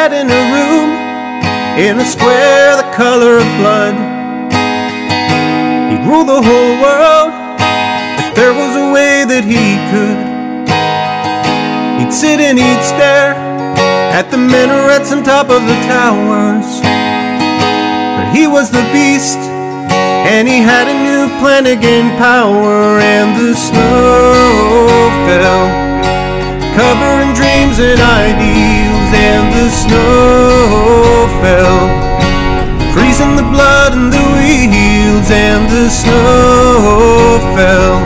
Sat in a room in a square the color of blood. He'd rule the whole world if there was a way that he could. He'd sit and he'd stare at the minarets on top of the towers. But he was the beast, and he had a new plan to gain power, and the snow fell, covering dreams and ideals, and the snow fell, freezing the blood in the wheels, and the snow fell.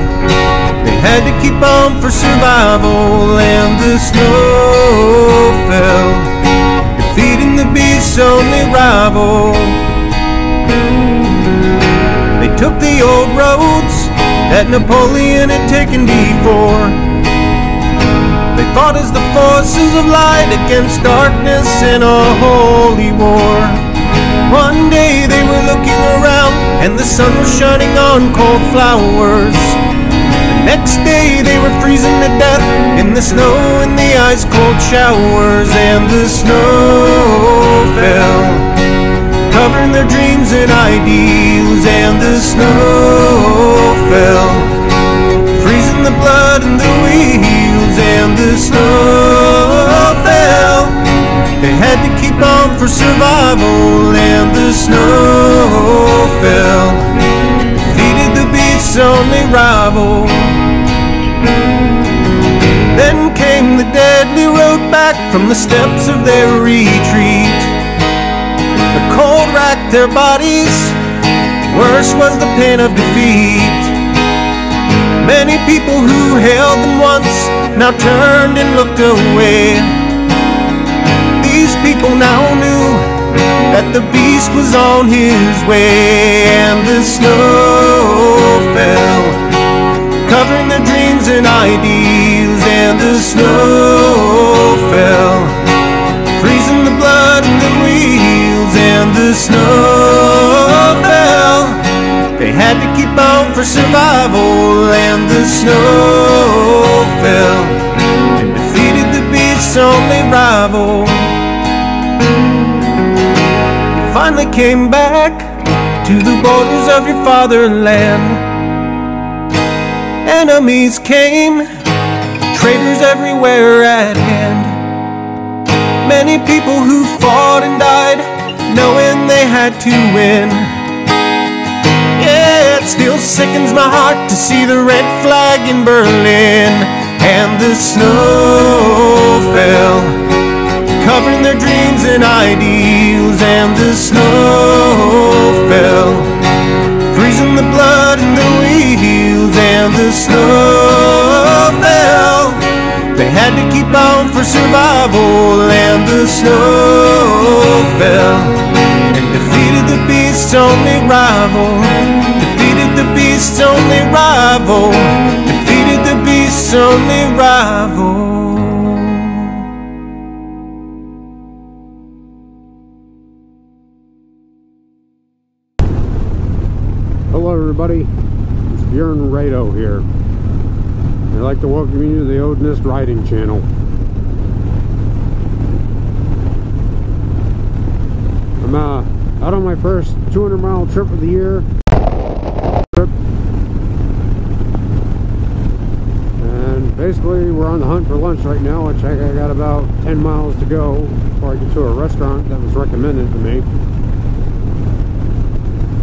They had to keep on for survival, and the snow fell, defeating the beast's only rival. They took the old roads that Napoleon had taken before. They fought as the forces of light against darkness in a holy war. One day they were looking around and the sun was shining on cold flowers. The next day they were freezing to death in the snow and the ice cold showers and the snow fell covering their dreams and ideals, and the snow fell, the blood in the wheels, and the snow fell. They had to keep on for survival, and the snow fell, defeated the beast's only rival. Then came the deadly road back from the steps of their retreat. The cold racked their bodies, worse was the pain of defeat. Many people who hailed them once now turned and looked away. These people now knew that the beast was on his way, and the snow fell, covering their dreams and ideals, and the snow fell, freezing the blood in the wheels, and the snow fell. They had to keep on for survival, and the snow fell, and defeated the beast's only rival. You finally came back to the borders of your fatherland. Enemies came, traitors everywhere at hand. Many people who fought and died, knowing they had to win. It still sickens my heart to see the red flag in Berlin and the snow fell, covering their dreams and ideals, and the snow fell, freezing the blood in the wheels, and the snow fell. They had to keep on for survival, and the snow fell, and defeated the beast's only rival. Beast's only rival. Defeated the beast's only rival. Hello, everybody. It's Bjorn Raido here. I'd like to welcome you to the Odinist Riding Channel. I'm uh, out on my first 200 mile trip of the year. Trip. And basically, we're on the hunt for lunch right now, which I got about 10 miles to go before I get to a restaurant that was recommended to me.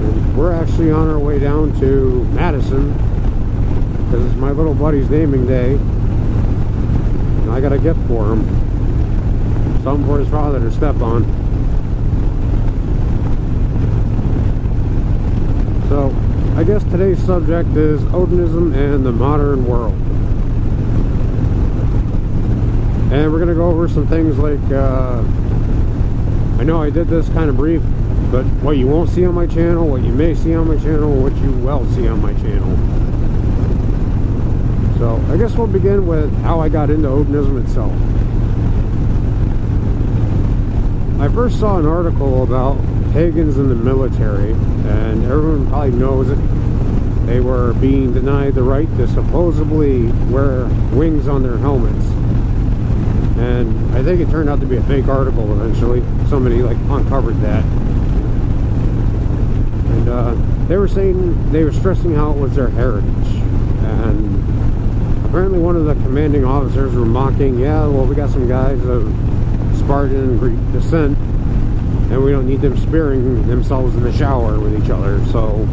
And we're actually on our way down to Madison because it's my little buddy's naming day. And I got a gift for him. Something for his father to step on. So, I guess today's subject is Odinism and the modern world. And we're going to go over some things like, uh, I know I did this kind of brief, but what you won't see on my channel, what you may see on my channel, what you will see on my channel. So I guess we'll begin with how I got into Odinism itself. I first saw an article about pagans in the military, and everyone probably knows it. They were being denied the right to supposedly wear wings on their helmets. And I think it turned out to be a fake article eventually. Somebody like uncovered that. And uh, they were saying, they were stressing how it was their heritage. And apparently one of the commanding officers were mocking, yeah, well, we got some guys of Spartan and Greek descent, and we don't need them spearing themselves in the shower with each other. So,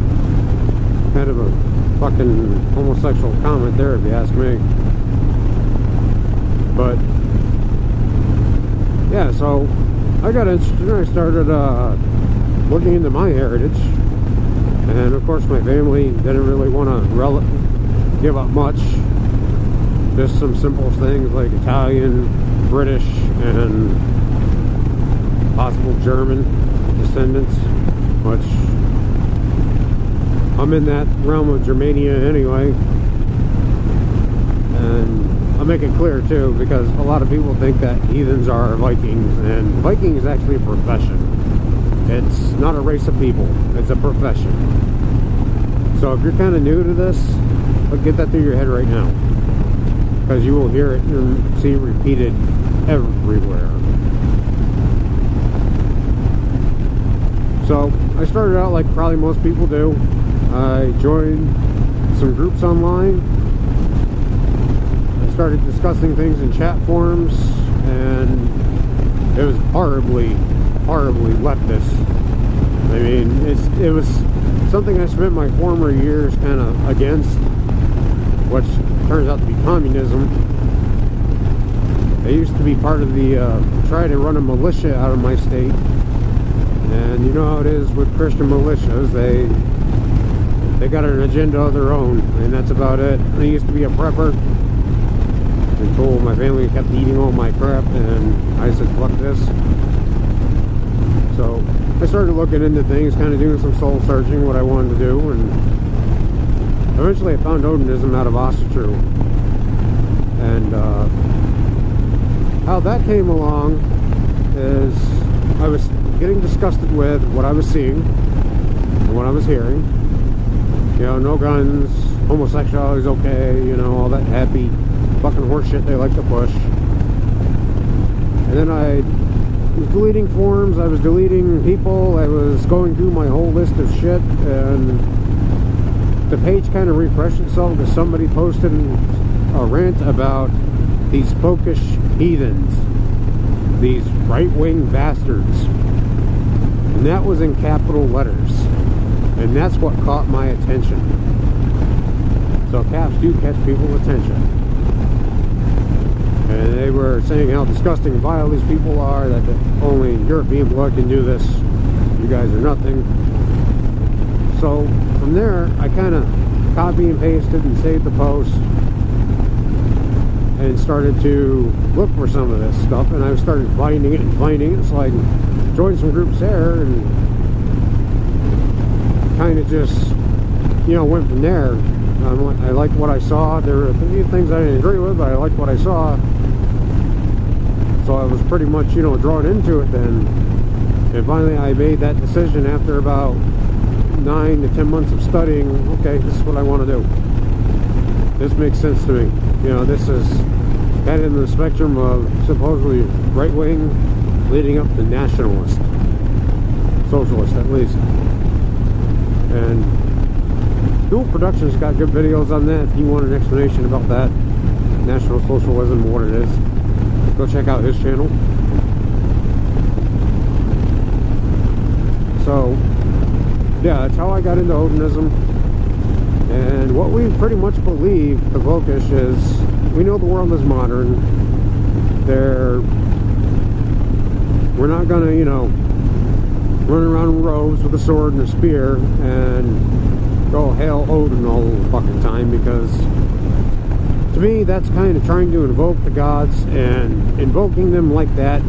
kind of a fucking homosexual comment there, if you ask me. But, yeah, so I got interested I started uh, looking into my heritage. And of course, my family didn't really want to give up much. Just some simple things like Italian, British, and possible German descendants, which I'm in that realm of Germania anyway. Make it clear too, because a lot of people think that heathens are Vikings, and Viking is actually a profession. It's not a race of people, it's a profession. So if you're kind of new to this, get that through your head right now. Because you will hear it and see it repeated everywhere. So I started out like probably most people do. I joined some groups online. Started discussing things in chat forums and it was horribly, horribly leftist. I mean, it's, it was something I spent my former years kind of against, which turns out to be communism. I used to be part of the, uh, try to run a militia out of my state and you know how it is with Christian militias. They they got an agenda of their own, and that's about it. I used to be a prepper until my family kept eating all my crap, and I said, fuck this. So I started looking into things, kind of doing some soul searching, what I wanted to do, and eventually I found Odinism out of Asatru. And uh, how that came along is I was getting disgusted with what I was seeing and what I was hearing. You know, no guns, homosexuality is okay, you know, all that happy fucking horseshit they like to push. And then I was deleting forms, I was deleting people, I was going through my whole list of shit, and the page kind of refreshed itself because somebody posted a rant about these folkish heathens, these right-wing bastards and that was in capital letters. And that's what caught my attention. So caps do catch people's attention. And they were saying how disgusting and vile these people are, that only European blood can do this. You guys are nothing. So from there, I kind of copy and pasted and saved the post and started to look for some of this stuff and I started finding it and finding it so I joined some groups there and kind of just you know went from there I liked what I saw there were a few things I didn't agree with but I liked what I saw so I was pretty much you know drawn into it then and finally I made that decision after about nine to ten months of studying okay this is what I want to do this makes sense to me you know, this is of in the spectrum of supposedly right wing leading up to nationalist, socialist at least. And Dual Productions got good videos on that. If you want an explanation about that, National Socialism, what it is, go check out his channel. So, yeah, that's how I got into Odinism. And what we pretty much believe, the Folkish, is we know the world is modern. There, we're not gonna, you know, run around in rows with a sword and a spear and go hail Odin all the fucking time because to me that's kind of trying to invoke the gods and invoking them like that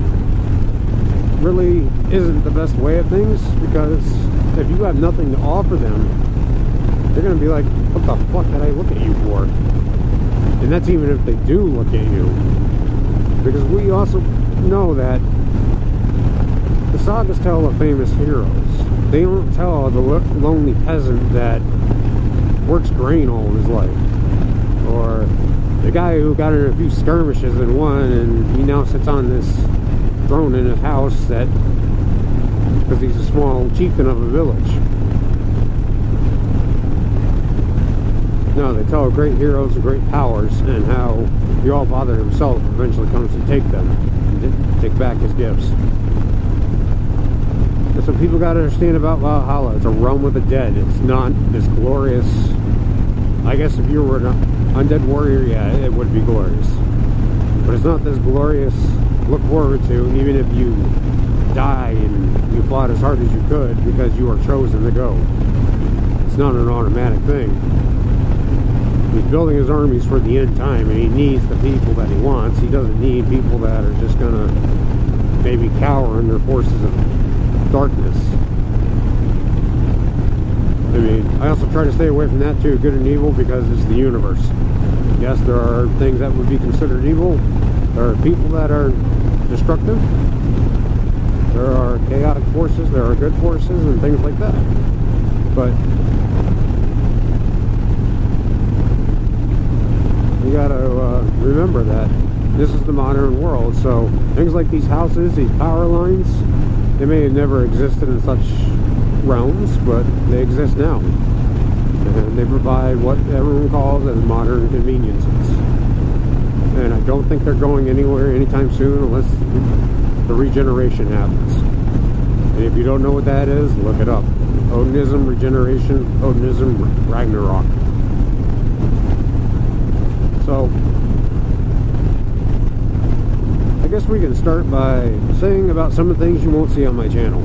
really isn't the best way of things because if you have nothing to offer them they're going to be like, what the fuck did I look at you for? And that's even if they do look at you. Because we also know that the sagas tell of famous heroes. They don't tell the lonely peasant that works grain all his life. Or the guy who got in a few skirmishes and won, and he now sits on this throne in his house that because he's a small chieftain of a village. No, they tell great heroes of great powers and how the All Father himself eventually comes to take them and take back his gifts. And so people got to understand about Valhalla. It's a realm of the dead. It's not this glorious. I guess if you were an undead warrior, yeah, it would be glorious. But it's not this glorious look forward to, even if you die and you fought as hard as you could because you are chosen to go. It's not an automatic thing. He's building his armies for the end time and he needs the people that he wants. He doesn't need people that are just going to maybe cower under forces of darkness. I mean, I also try to stay away from that too, good and evil, because it's the universe. Yes, there are things that would be considered evil. There are people that are destructive. There are chaotic forces, there are good forces, and things like that. But you got to uh, remember that this is the modern world. So things like these houses, these power lines, they may have never existed in such realms, but they exist now. And they provide what everyone calls as modern conveniences. And I don't think they're going anywhere anytime soon unless the regeneration happens. And if you don't know what that is, look it up. Odinism, regeneration, Odinism, Ragnarok. So, I guess we can start by saying about some of the things you won't see on my channel.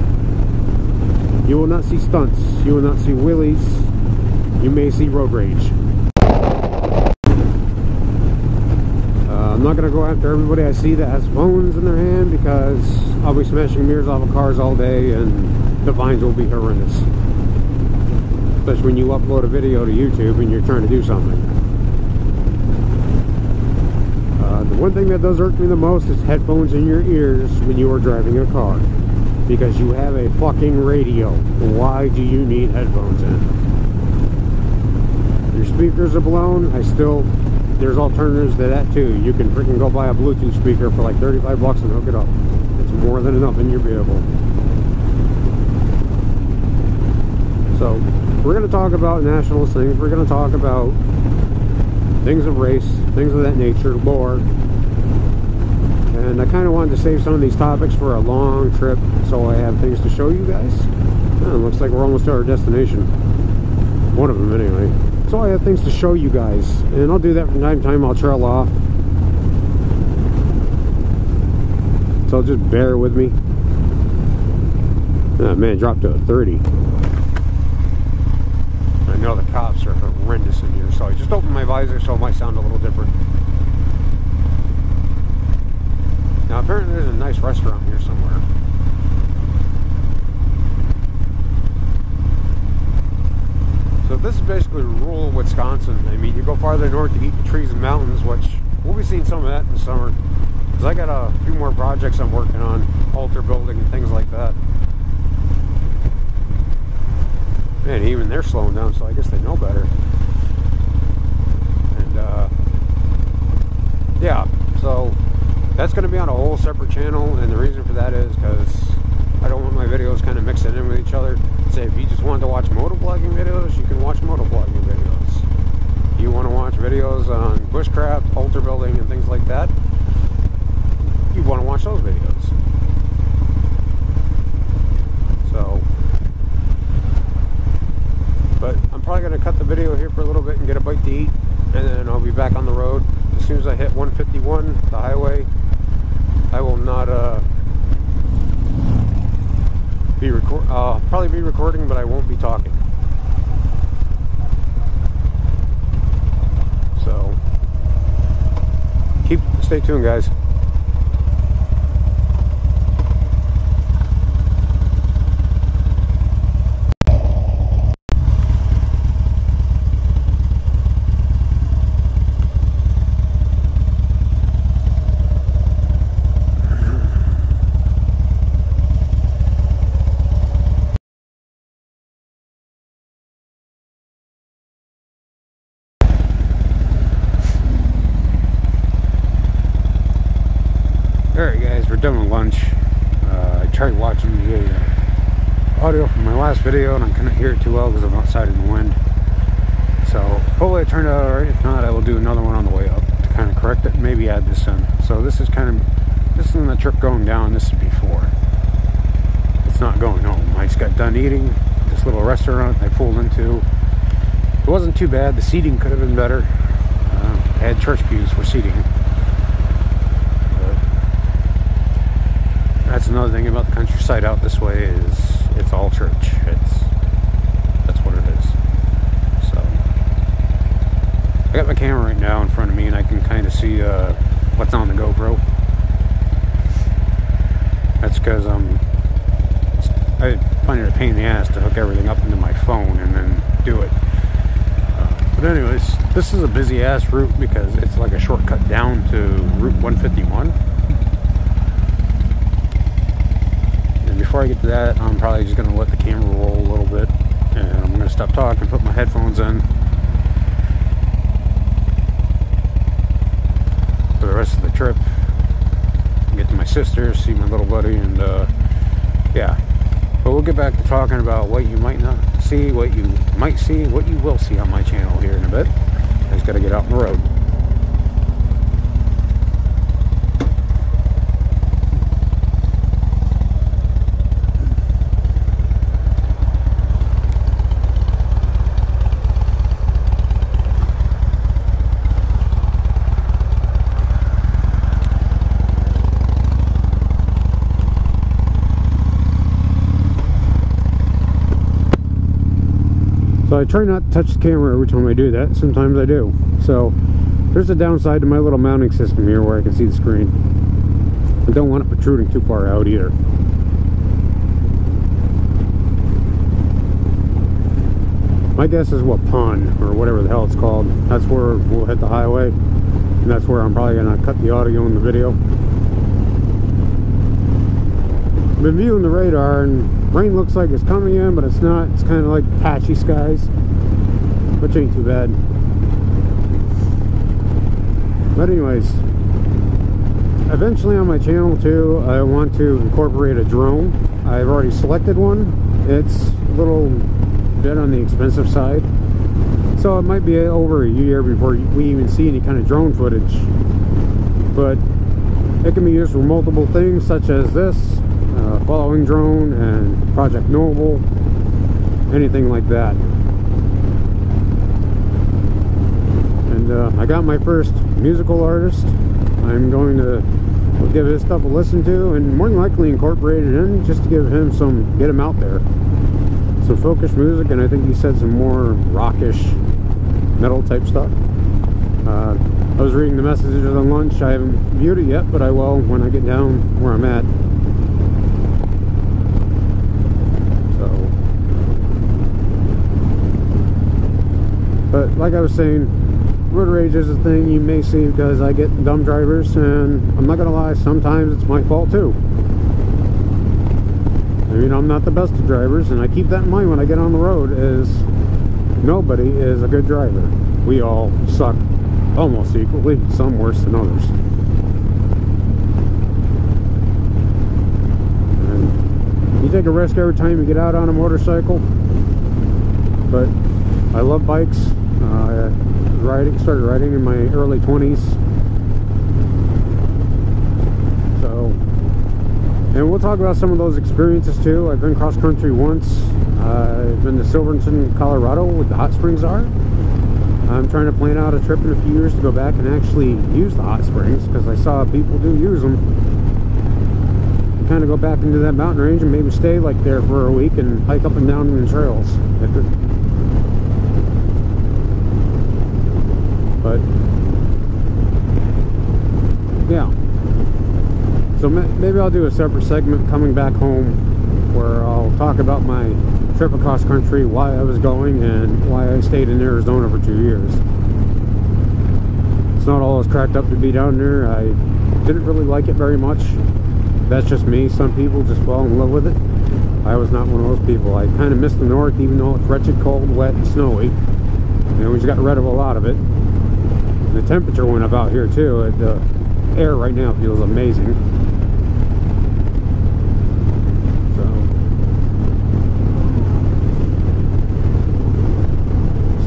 You will not see stunts. You will not see wheelies. You may see road rage. Uh, I'm not going to go after everybody I see that has phones in their hand because I'll be smashing mirrors off of cars all day and the vines will be horrendous. Especially when you upload a video to YouTube and you're trying to do something. Uh, the one thing that does irk me the most is headphones in your ears when you are driving a car because you have a fucking radio. Why do you need headphones in? Your speakers are blown. I still, there's alternatives to that too. You can freaking go buy a Bluetooth speaker for like 35 bucks and hook it up. It's more than enough in your vehicle. So, we're going to talk about nationalist things. We're going to talk about things of race, things of that nature, lore, and I kind of wanted to save some of these topics for a long trip so I have things to show you guys. Oh, looks like we're almost at our destination. One of them anyway. So I have things to show you guys and I'll do that from time to time. I'll trail off. So just bear with me. Oh man, dropped to a 30. I know the cops are horrendous in here, so I just opened my visor so it might sound a little different. Now apparently there's a nice restaurant here somewhere. So this is basically rural Wisconsin. I mean, you go farther north to eat the trees and mountains, which we'll be seeing some of that in the summer. Because I got a few more projects I'm working on, altar building and things like that. Man, even they're slowing down, so I guess they know better. And, uh, yeah, so that's going to be on a whole separate channel, and the reason for that is because I don't want my videos kind of mixing in with each other. Say, if you just want to watch motovlogging videos, you can watch motovlogging videos. If you want to watch videos on bushcraft, altar building, and things like that, you want to watch those videos. So, but I'm probably going to cut the video here for a little bit and get a bite to eat, and then I'll be back on the road as soon as I hit 151, the highway. I will not uh, be record. Uh, probably be recording, but I won't be talking. So keep stay tuned, guys. Well because I'm outside in the wind. So hopefully it turned out alright. If not, I will do another one on the way up to kind of correct it. Maybe add this in. So this is kind of, this is the trip going down. This is before. It's not going home. I just got done eating this little restaurant I pulled into. It wasn't too bad. The seating could have been better. Uh, had church pews for seating. That's another thing about the countryside out this way is it's all church. It's that's what it is. So I got my camera right now in front of me and I can kind of see uh, what's on the GoPro. That's because um, I find it a pain in the ass to hook everything up into my phone and then do it. Uh, but anyways, this is a busy ass route because it's like a shortcut down to Route 151. And before I get to that, I'm probably just going to let the camera roll a little bit. And I'm going to stop talking, put my headphones in. For the rest of the trip. Get to my sister, see my little buddy, and uh, yeah. But we'll get back to talking about what you might not see, what you might see, what you will see on my channel here in a bit. I just got to get out on the road. So I try not to touch the camera every time I do that. Sometimes I do. So there's a downside to my little mounting system here where I can see the screen. I don't want it protruding too far out either. My guess is what pond or whatever the hell it's called. That's where we'll hit the highway. And that's where I'm probably going to cut the audio in the video. been viewing the radar and rain looks like it's coming in but it's not. It's kind of like patchy skies which ain't too bad. But anyways eventually on my channel too I want to incorporate a drone. I've already selected one. It's a little bit on the expensive side. So it might be over a year before we even see any kind of drone footage. But it can be used for multiple things such as this following drone and Project Noble, anything like that. And uh, I got my first musical artist. I'm going to give his stuff a listen to and more than likely incorporate it in just to give him some, get him out there. Some folkish music and I think he said some more rockish metal type stuff. Uh, I was reading the messages on lunch. I haven't viewed it yet, but I will when I get down where I'm at. But like I was saying, road rage is a thing you may see because I get dumb drivers and I'm not gonna lie, sometimes it's my fault too. I mean, I'm not the best of drivers and I keep that in mind when I get on the road is nobody is a good driver. We all suck almost equally, some worse than others. And you take a risk every time you get out on a motorcycle, but I love bikes. Riding, started riding in my early 20s. So, and we'll talk about some of those experiences too. I've been cross country once. Uh, I've been to Silverton, Colorado, where the hot springs are. I'm trying to plan out a trip in a few years to go back and actually use the hot springs because I saw people do use them. kind of go back into that mountain range and maybe stay like there for a week and hike up and down the trails. But yeah. So maybe I'll do a separate segment coming back home where I'll talk about my trip across country, why I was going, and why I stayed in Arizona for two years. It's not all as cracked up to be down there. I didn't really like it very much. That's just me. Some people just fall in love with it. I was not one of those people. I kind of missed the north, even though it's wretched, cold, wet, and snowy. And we just got rid of a lot of it the temperature went up out here too. Uh, the air right now feels amazing.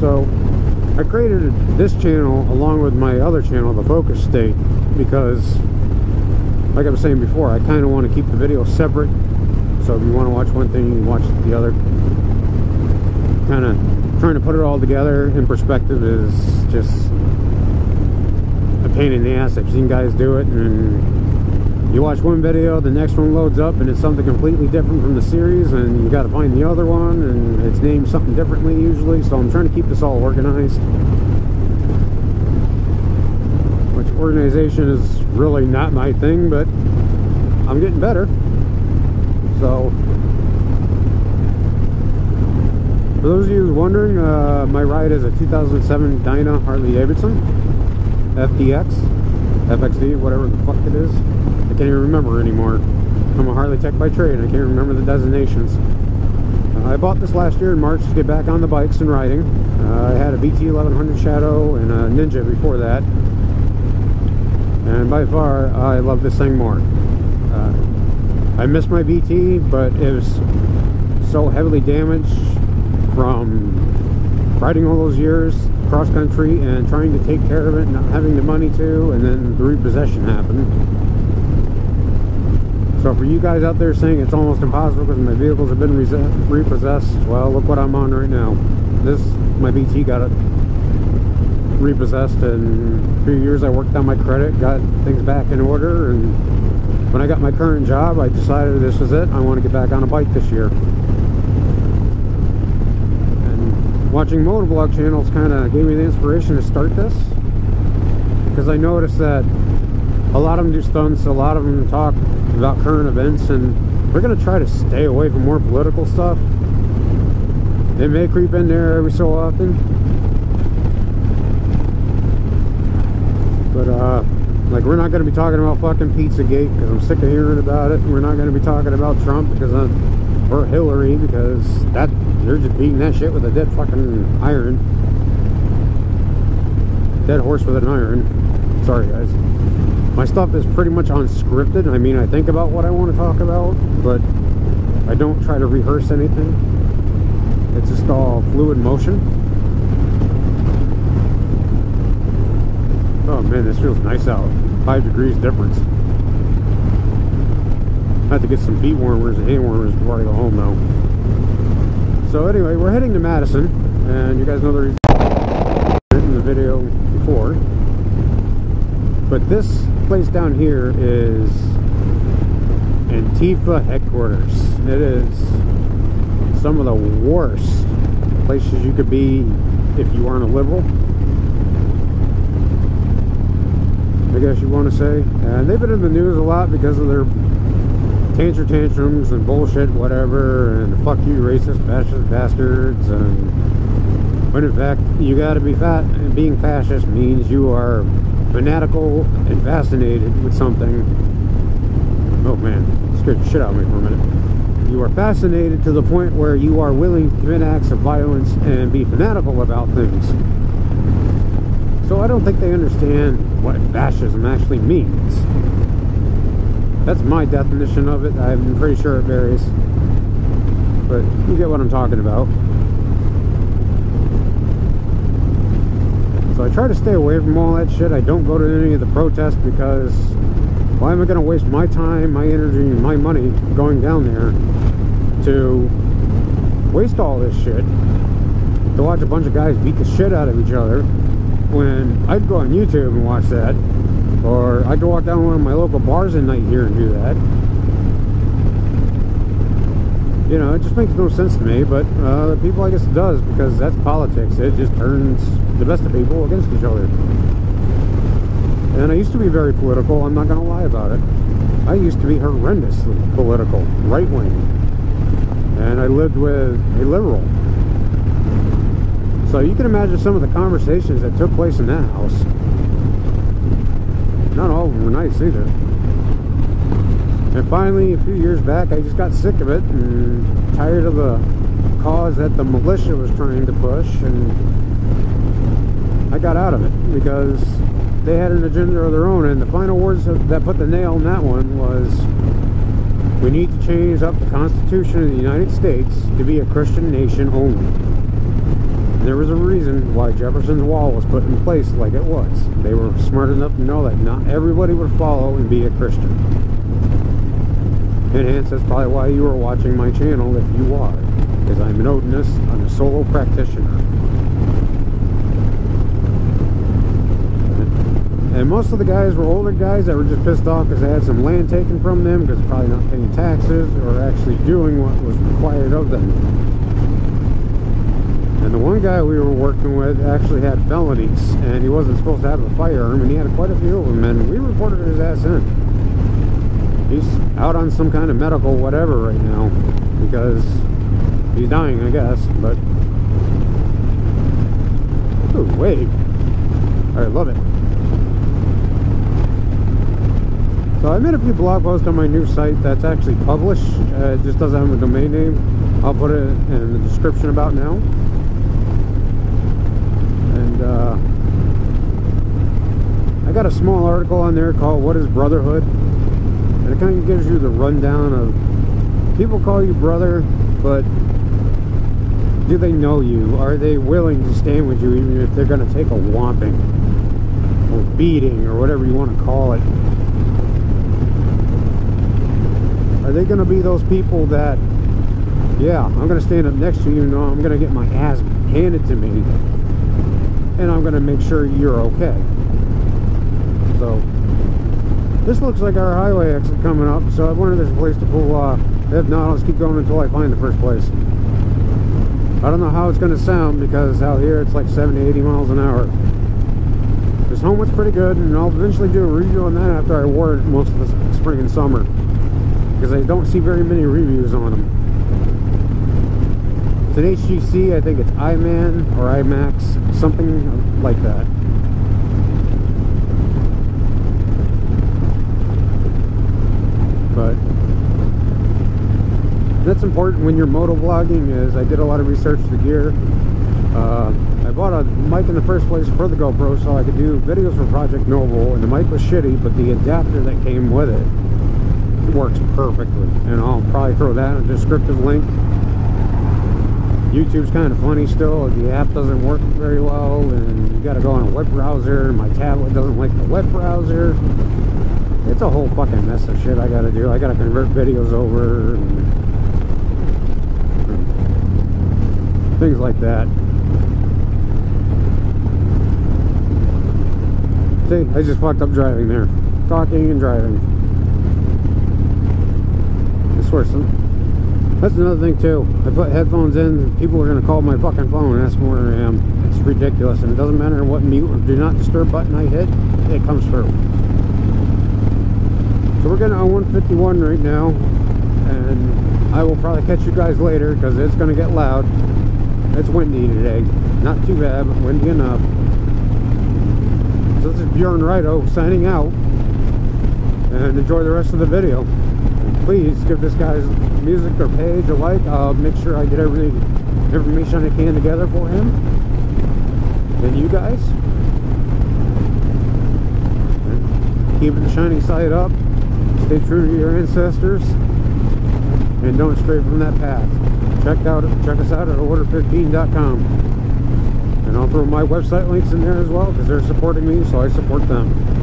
So, so I created this channel along with my other channel, The Focus State, because like I was saying before, I kind of want to keep the video separate. So if you want to watch one thing, you watch the other. Kind of trying to put it all together in perspective is just pain in the ass. I've seen guys do it, and you watch one video, the next one loads up, and it's something completely different from the series, and you got to find the other one, and it's named something differently usually. So I'm trying to keep this all organized. Which organization is really not my thing, but I'm getting better. So, for those of you wondering, uh, my ride is a 2007 Dyna Harley Davidson FDX, FXD, whatever the fuck it is. I can't even remember anymore. I'm a Harley tech by trade. I can't remember the designations. Uh, I bought this last year in March to get back on the bikes and riding. Uh, I had a VT 1100 Shadow and a Ninja before that. And by far, I love this thing more. Uh, I miss my VT, but it was so heavily damaged from riding all those years cross country and trying to take care of it, not having the money to, and then the repossession happened. So for you guys out there saying it's almost impossible because my vehicles have been repossessed, well, look what I'm on right now. This, my VT got it repossessed in a few years I worked on my credit, got things back in order, and when I got my current job, I decided this was it. I want to get back on a bike this year. Watching motovlog channels kind of gave me the inspiration to start this because I noticed that a lot of them do stunts, a lot of them talk about current events, and we're going to try to stay away from more political stuff. It may creep in there every so often. But, uh, like, we're not going to be talking about fucking Pizzagate because I'm sick of hearing about it. We're not going to be talking about Trump because I'm, or Hillary because that they're just beating that shit with a dead fucking iron. Dead horse with an iron. Sorry, guys. My stuff is pretty much unscripted. I mean, I think about what I want to talk about, but I don't try to rehearse anything. It's just all fluid motion. Oh man, this feels nice out. Five degrees difference. I have to get some feet warmers and hand warmers before I go home though. So anyway, we're heading to Madison, and you guys know the reason in the video before. But this place down here is Antifa headquarters. It is some of the worst places you could be if you aren't a liberal. I guess you want to say. And they've been in the news a lot because of their tantrum tantrums and bullshit, whatever, and fuck you, racist, fascist bastards, and when in fact you gotta be fat, and being fascist means you are fanatical and fascinated with something. Oh man, scared the shit out of me for a minute. You are fascinated to the point where you are willing to commit acts of violence and be fanatical about things. So I don't think they understand what fascism actually means. That's my definition of it. I'm pretty sure it varies. But you get what I'm talking about. So I try to stay away from all that shit. I don't go to any of the protests because why am I going to waste my time, my energy, and my money going down there to waste all this shit to watch a bunch of guys beat the shit out of each other when I'd go on YouTube and watch that or I could walk down one of my local bars at night here and do that. You know, it just makes no sense to me, but uh, people, I guess it does, because that's politics. It just turns the best of people against each other. And I used to be very political, I'm not going to lie about it. I used to be horrendously political, right-wing. And I lived with a liberal. So you can imagine some of the conversations that took place in that house not all of them were nice either. And finally, a few years back, I just got sick of it and tired of the cause that the militia was trying to push, and I got out of it because they had an agenda of their own. And the final words that put the nail in that one was, we need to change up the Constitution of the United States to be a Christian nation only. There was a reason why Jefferson's Wall was put in place like it was. They were smart enough to know that not everybody would follow and be a Christian. And hence, that's probably why you are watching my channel if you are. Because I'm an Odinist, I'm a solo practitioner. And most of the guys were older guys that were just pissed off because they had some land taken from them because probably not paying taxes or actually doing what was required of them. And the one guy we were working with actually had felonies and he wasn't supposed to have a firearm and he had quite a few of them and we reported his ass in. He's out on some kind of medical whatever right now because he's dying I guess, but... Ooh, wave. I love it. So I made a few blog posts on my new site that's actually published. Uh, it just doesn't have a domain name. I'll put it in the description about now. And uh, I got a small article on there called What is Brotherhood? And it kind of gives you the rundown of people call you brother, but do they know you? Are they willing to stand with you even if they're going to take a whomping or beating or whatever you want to call it? Are they going to be those people that, yeah, I'm going to stand up next to you, and I'm going to get my ass handed to me, and I'm going to make sure you're okay. So, this looks like our highway exit coming up, so I wonder if there's a place to pull off. If not, let's keep going until I find the first place. I don't know how it's going to sound because out here it's like 70, 80 miles an hour. This helmet's pretty good, and I'll eventually do a review on that after I wore it most of the spring and summer because I don't see very many reviews on them. It's an HJC, I think it's iMan or iMax, something like that. But that's important when you're motovlogging is I did a lot of research the gear. Uh, I bought a mic in the first place for the GoPro so I could do videos for Project Noble and the mic was shitty but the adapter that came with it works perfectly. And I'll probably throw that in a descriptive link. YouTube's kind of funny still. The app doesn't work very well, and you got to go on a web browser. And my tablet doesn't like the web browser. It's a whole fucking mess of shit I got to do. I got to convert videos over, and, and things like that. See, I just fucked up driving there. Talking and driving swear some, that's another thing too. I put headphones in, people are gonna call my fucking phone and ask me where I am. It's ridiculous, and it doesn't matter what mute or do not disturb button I hit, it comes through. So we're getting on 151 right now, and I will probably catch you guys later because it's gonna get loud. It's windy today. Not too bad, but windy enough. So this is Bjorn Raido signing out, and enjoy the rest of the video please give this guy's music or page a like. I'll make sure I get every information I can together for him. And you guys. Keep the shining side up. Stay true to your ancestors. And don't stray from that path. Check out check us out at order15.com. And I'll throw my website links in there as well because they're supporting me, so I support them.